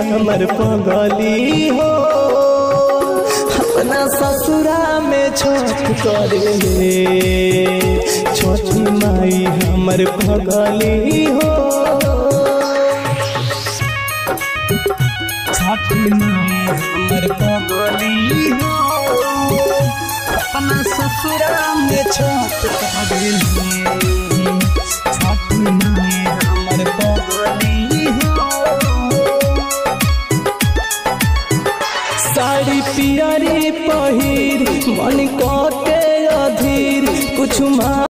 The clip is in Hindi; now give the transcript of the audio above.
हमर पगली हो। अपना ससुरा में छठ करेले छठी माई हमर पगली हो। छठी हो। अपना ससुरा में छठ करेले साड़ी पियरी पहिर मन कट